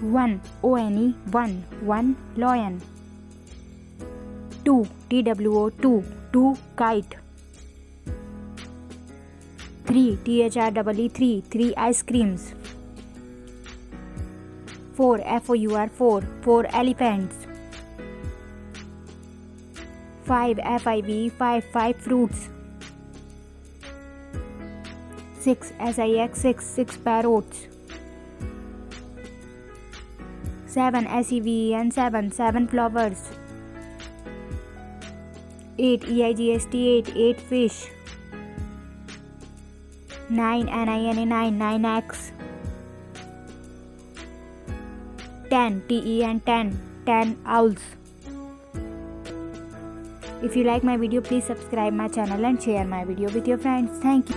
One O N E one one lion. Two T W O two two kite. Three T H R E E three three ice creams. Four F O U R four four elephants. Five F I V five five fruits. Six S I X six six parrots. Seven S E V E N seven seven flowers. Eight E I G S T eight eight fish. Nine N I N A nine nine X. Ten T E N ten ten owls. If you like my video, please subscribe my channel and share my video with your friends. Thank you.